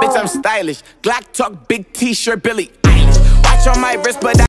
Bitch, I'm stylish. Glock talk, big t-shirt, Billy. Watch on my wrist, but I